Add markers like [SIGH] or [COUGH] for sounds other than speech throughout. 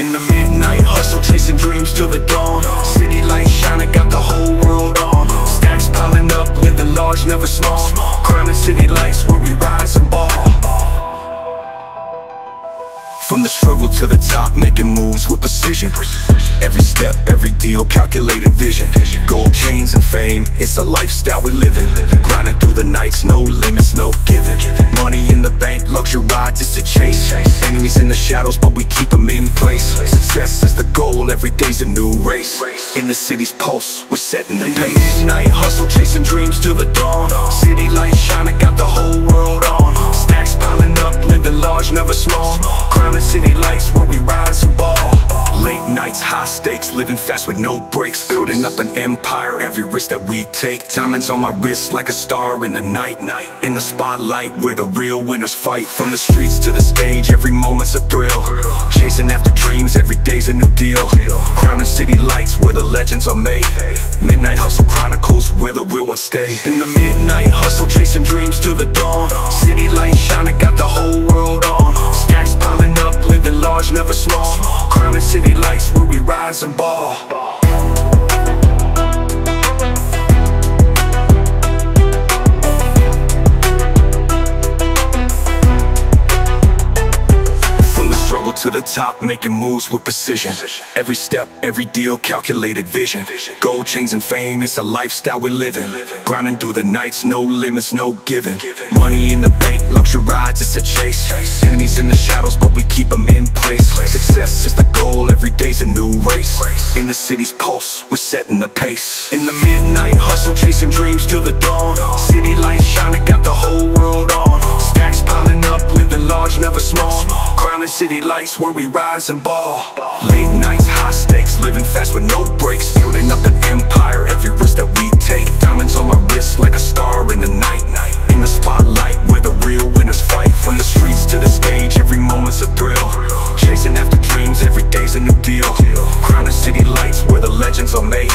In the midnight. Hustle, chasing dreams till the dawn. City lights shining, got the whole world on. Stacks piling up, living large, never small. Crowning city lights where we rise and ball from the struggle to the top, making moves with precision. Every step, every deal, calculated vision. Gold chains and fame, it's a lifestyle we live in. Grinding through the nights, no limits, no giving. Money in the bank, luxury rides, it's a chase. Enemies in the shadows, but we keep them in place. Success is the goal, every day's a new race. In the city's pulse, we're setting the pace. Midnight hustle, chasing dreams till the dawn. City lights shining, got the whole world on. Stacks piling up, living large, never small Crowning city lights where we rise and ball Late nights, high stakes, living fast with no breaks. Building up an empire, every risk that we take. Diamonds on my wrist like a star in the night night. In the spotlight where the real winners fight. From the streets to the stage, every moment's a thrill. Chasing after dreams, every day's a new deal. Crowning city lights where the legends are made. Midnight Hustle Chronicles where the real ones stay. In the midnight hustle, chasing dreams to the dawn. City lights shining, got the whole world on living large, never small. Crowning city lights where we rise and ball to the top, making moves with precision. Every step, every deal, calculated vision. Gold chains and fame, it's a lifestyle we're living. Grinding through the nights, no limits, no giving. Money in the bank, luxury rides, it's a chase. Enemies in the shadows, but we keep them in place. Success is the goal, every day's a new race. In the city's pulse, we're setting the pace. In the midnight hustle, chasing dreams till the dawn. City lights shining, got the whole world on. Stacks piling up, living large, never small Crowning city lights where we rise and ball. Late nights, high stakes, living fast with no breaks. Building up an empire, every risk that we take. Diamonds on my wrist like a star in the night. In the spotlight where the real winners fight. From the streets to the stage, every moment's a thrill. Chasing after dreams, every day's a new deal. Crowning city lights where the legends are made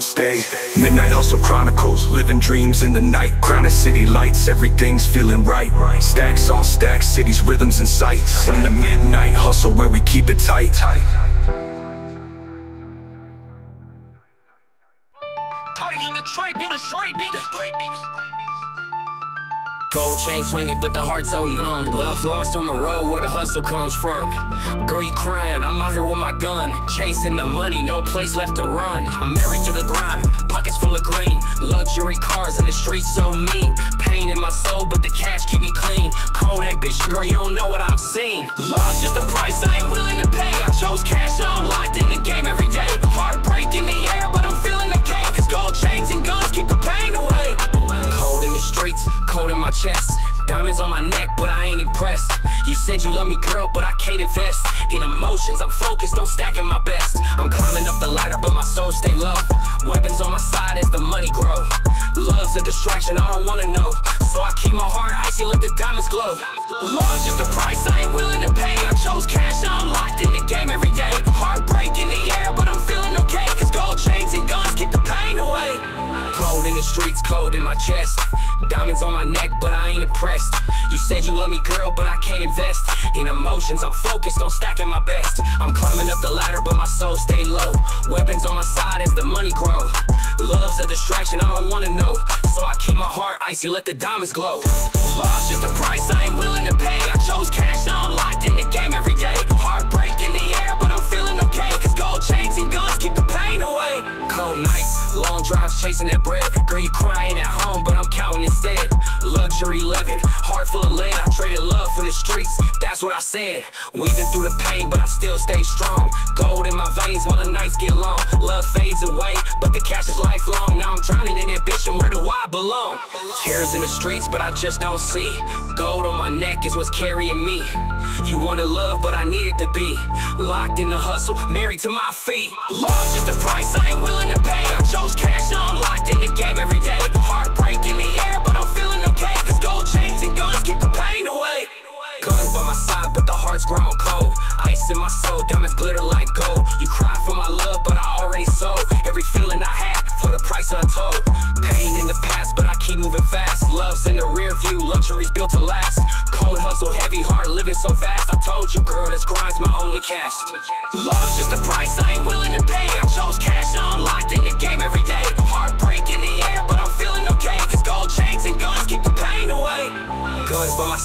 stay Midnight Hustle Chronicles, living dreams in the night. Crowning city lights, everything's feeling right. Stacks on stacks, city's rhythms and sights. In the midnight hustle where we keep it tight Gold chain swinging, but the heart so young. Love lost on the road where the hustle comes from. Girl, you crying, I'm out here with my gun. Chasing the money, no place left to run. I'm married to the grind, pockets full of green. Luxury cars in the streets so mean. Pain in my soul, but the cash keep me clean. Kodak, bitch, girl, you don't know what I've seen. Love's just a price I ain't willing to pay. I chose cash, my chest. Diamonds on my neck, but I ain't impressed. You said you love me, girl, but I can't invest in emotions. I'm focused on stacking my best. I'm climbing up the ladder, but my soul stay low. Weapons on my side as the money grow. Love's a distraction, I don't wanna know. So I keep my heart icy, let the diamonds glow. Love's just a price I ain't willing to pay. I chose cash, now I'm locked in the game every day. Heartbreak in the air, but I'm feeling okay. Cause gold chains and guns keep the pain away. In the streets, cold in my chest. Diamonds on my neck, but I ain't impressed. You said you love me, girl, but I can't invest in emotions. I'm focused on stacking my best. I'm climbing up the ladder, but my soul stay low. Weapons on my side as the money grow. Love's a distraction, I don't wanna know. So I keep my heart icy, let the diamonds glow. Love's just a price I ain't willing to pay. I chose cash, now I'm locked in the game every day. Heartbreak in the air, but I'm feeling okay. Cause gold chains and guns keep the pain away. Cold nights, long drives chasing that bread. Girl, you crying at home, but I'm counting instead. Luxury living, heart full of lead. I traded love for the streets, that's what I said. Weaving through the pain, but I still stay strong. Gold in my veins while the nights get long. Love fades away, but the cash is lifelong. Now I'm drowning in ambition, where do I belong? Tears in the streets, but I just don't see. Gold on my neck is what's carrying me. You wanted love, but I needed to be locked in the hustle, married to my feet. Love's just a price I ain't willing to pay. I chose cash, now locked in the game every day. Heartbreak in the air, but I'm feeling okay. Cause gold chains and guns keep the pain away. Guns by my side, but the heart's grown cold. Ice in my soul, diamonds glitter like gold. You cry for my love, but I already sold every feeling I had for the price untold. Pain in the past, but I keep moving fast. Love's in the rear view, luxury's built to last. Cold hustle, heavy heart, living so fast. I told you, girl, this grind's my only cash. Love's just a price I ain't willing to pay. I chose cash,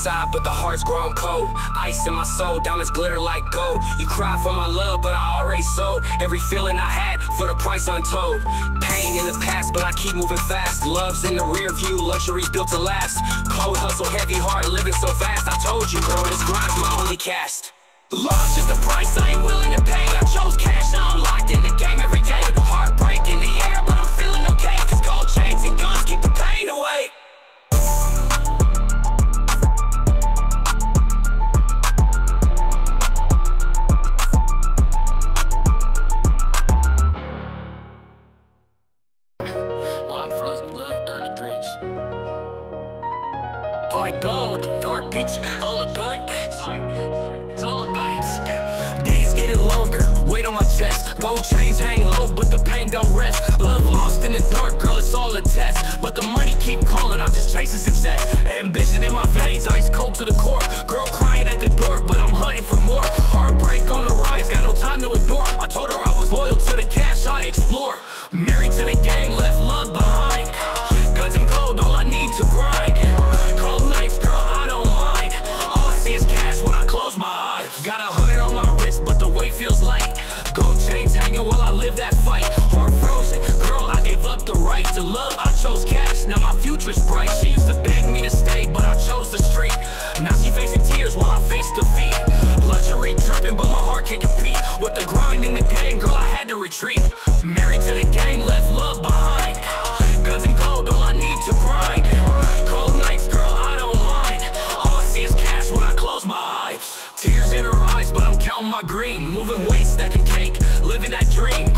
But the heart's grown cold. Ice in my soul, diamonds glitter like gold. You cry for my love, but I already sold every feeling I had for the price untold. Pain in the past, but I keep moving fast. Love's in the rear view, luxury's built to last. Cold hustle, heavy heart, living so fast. I told you, girl, this grind's my only cast. Love's just Like gold, dark bitch, all the dark It's all about Days getting longer, weight on my chest. Gold chains hang low, but the pain don't rest. Love lost in the dark, girl, it's all a test. But the money keep calling, I'm just chasing success. Ambition in my veins, ice cold to the core. Girl crying love I chose cash, now my future's bright. She used to beg me to stay, but I chose the street. Now she facing tears while I face defeat. Luxury dripping, but my heart can't compete With the grind in the game, girl, I had to retreat. Married to the gang, left love behind. Guns and gold, all I need to grind. Cold nights, girl, I don't mind. All I see is cash when I close my eyes. Tears in her eyes, but I'm counting my green. Moving weight, stacking cake, living that dream.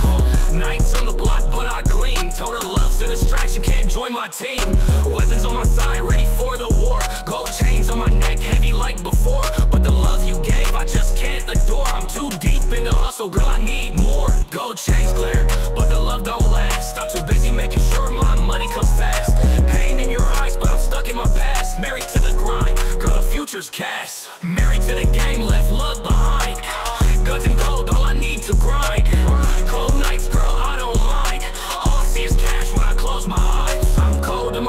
Nights on the block, but I gleam love's a distraction, can't join my team. Weapons on my side, ready for the war. Gold chains on my neck, heavy like before. But the love you gave, I just can't adore. I'm too deep in the hustle, girl, I need more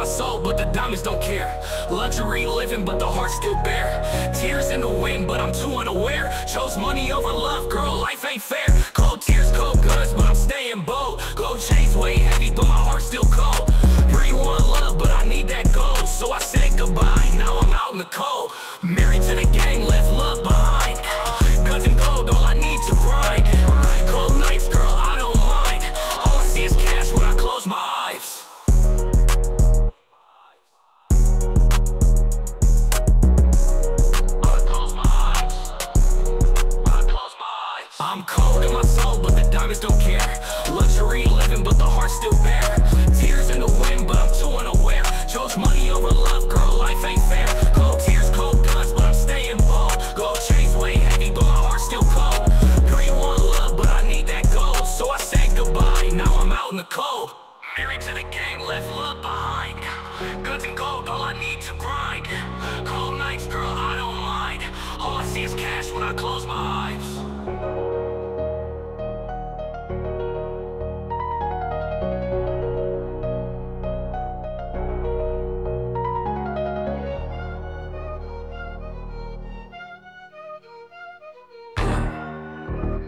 soul, but the diamonds don't care. Luxury living, but the heart's still bare Tears in the wind, but I'm too unaware. Chose money over love, girl, life ain't fair. Cold tears, cold guns, but I'm staying bold. Gold chains way heavy, but my heart's still cold. You want love, but I need that gold. So I said goodbye, now I'm out in the cold All see is cash when I close my eyes.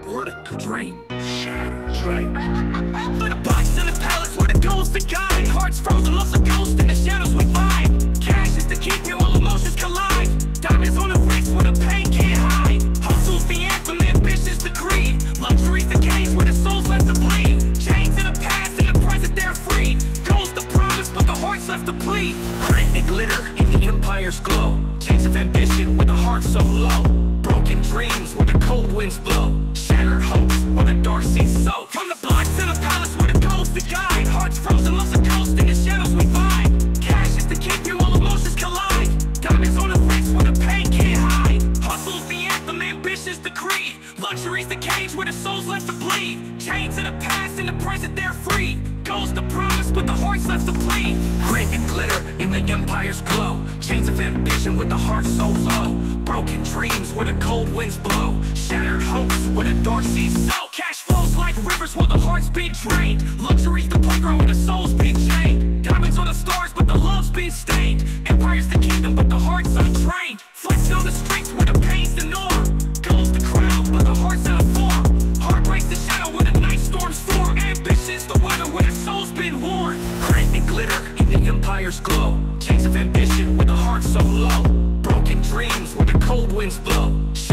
What a [LAUGHS] the box in the palace where the ghosts are guide. Hearts frozen, lost ghost the empire's glow. Chains of ambition with a heart so low. Broken dreams where the cold winds blow. Shattered hopes where the dark seas sow. From the blocks to the palace where the ghosts the guide. Hearts frozen, lost a ghost in the shadows we find. Cash is the key here while emotions collide. Diamonds on the wrist where the pain can't hide. Hustle's the anthem, ambition's the creed. Luxury's the cage where the soul's left to bleed. Chains in the past, in the present they're free. Goals the promise, but but the heart's left to bleed Grit and glitter in the empire's glow. Chains of ambition with the heart so low. Broken dreams where the cold winds blow. Shattered hopes where the dark seas sow. Cash flows like rivers where the heart's been drained. Luxury's the playground where the soul's been chained. Diamonds are the stars but the love's been stained. Empire's the kingdom but the heart's untrained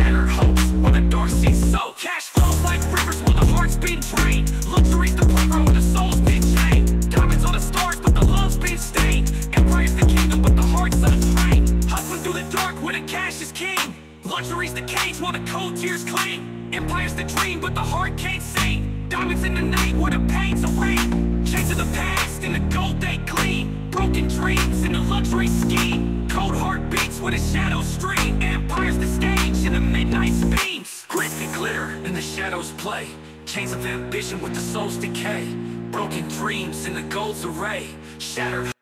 blow Shattered hopes where the dark seas sow Cash flows like rivers where the heart's been drained Luxury's the playground where the soul's been chained Diamonds are the stars but the love's been stained Empire's the kingdom but the heart's untrained Hustling through the dark where the cash is king Luxury's the cage while the cold tears cling Empire's the dream but the heart can't sing Diamonds in the night where the pain's a rain Chains of the past in the gold they gleam Broken dreams in the luxury scheme. Cold heart beats where the shadows stream. Empire's the stage in the midnight beams Grit and glitter in the shadows play. Chains of ambition with the soul's decay. Broken dreams in the gold's array. Shattered